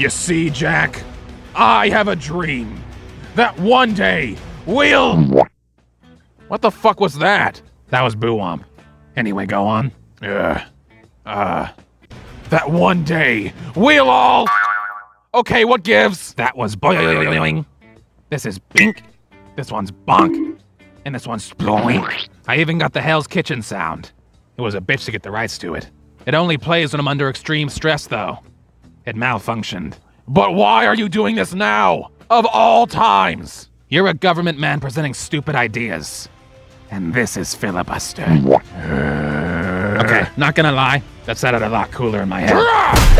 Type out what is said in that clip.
You see, Jack? I have a dream that one day we'll. What the fuck was that? That was Boo-Womp. Anyway, go on. Uh, uh, that one day we'll all. Okay, what gives? That was boing. This is bink. This one's bonk. And this one's sploink. I even got the Hell's Kitchen sound. It was a bitch to get the rights to it. It only plays when I'm under extreme stress, though. It malfunctioned. But why are you doing this now? Of all times! You're a government man presenting stupid ideas. And this is filibuster. okay, not gonna lie, that sounded a lot cooler in my head.